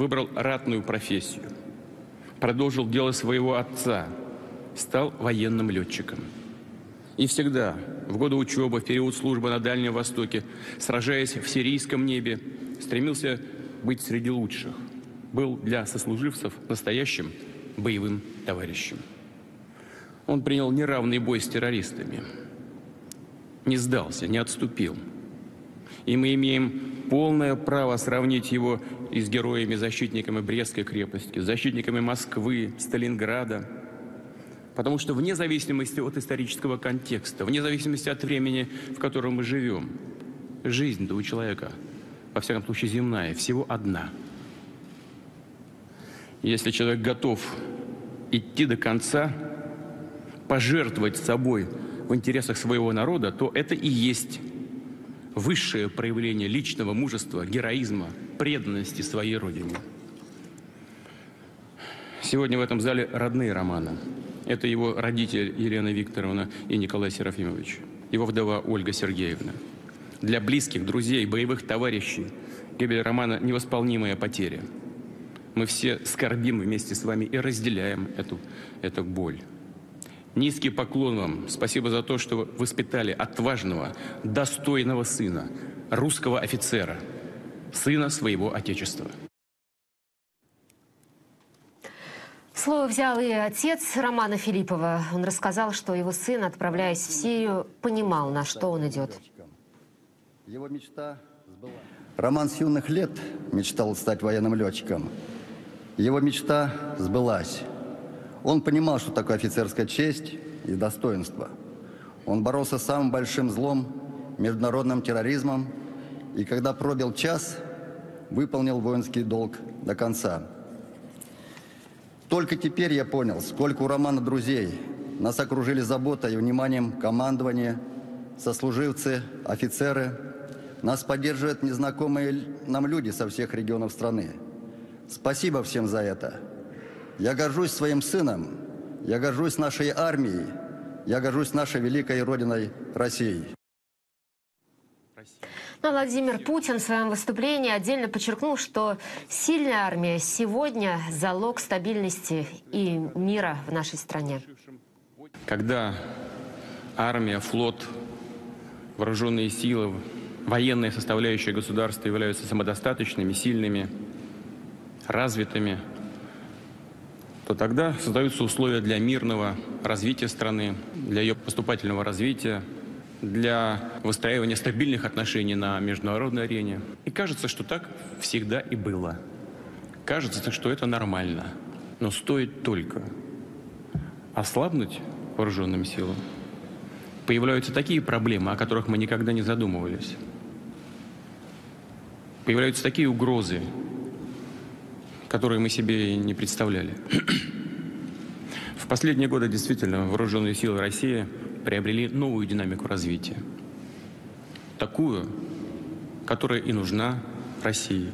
выбрал ратную профессию, продолжил дело своего отца, стал военным летчиком. И всегда, в годы учебы, в период службы на Дальнем Востоке, сражаясь в сирийском небе, стремился быть среди лучших. Был для сослуживцев настоящим боевым товарищем. Он принял неравный бой с террористами, не сдался, не отступил. И мы имеем полное право сравнить его и с героями-защитниками Брестской крепости, защитниками Москвы, Сталинграда. Потому что вне зависимости от исторического контекста, вне зависимости от времени, в котором мы живем, жизнь у человека, во всяком случае земная, всего одна. Если человек готов идти до конца, пожертвовать собой в интересах своего народа, то это и есть высшее проявление личного мужества, героизма, преданности своей родине. Сегодня в этом зале родные Романа. Это его родитель Елена Викторовна и Николай Серафимович, его вдова Ольга Сергеевна. Для близких, друзей, боевых товарищей гибель Романа – невосполнимая потеря. Мы все скорбим вместе с вами и разделяем эту, эту боль. Низкий поклон вам. Спасибо за то, что вы воспитали отважного, достойного сына, русского офицера, сына своего Отечества. Слово взял и отец Романа Филиппова. Он рассказал, что его сын, отправляясь в Сирию, понимал, на что он идет. Его мечта Роман с юных лет мечтал стать военным летчиком. Его мечта сбылась. Он понимал, что такое офицерская честь и достоинство. Он боролся с самым большим злом, международным терроризмом, и когда пробил час, выполнил воинский долг до конца. Только теперь я понял, сколько у Романа друзей. Нас окружили заботой и вниманием командования, сослуживцы, офицеры. Нас поддерживают незнакомые нам люди со всех регионов страны. Спасибо всем за это. Я горжусь своим сыном, я горжусь нашей армией, я горжусь нашей великой родиной Россией. Но Владимир Путин в своем выступлении отдельно подчеркнул, что сильная армия сегодня – залог стабильности и мира в нашей стране. Когда армия, флот, вооруженные силы, военная составляющая государства являются самодостаточными, сильными, развитыми – то тогда создаются условия для мирного развития страны, для ее поступательного развития, для выстраивания стабильных отношений на международной арене. И кажется, что так всегда и было. Кажется, что это нормально. Но стоит только ослабнуть вооруженным силам, появляются такие проблемы, о которых мы никогда не задумывались. Появляются такие угрозы, которые мы себе не представляли. В последние годы действительно вооруженные силы России приобрели новую динамику развития. Такую, которая и нужна России.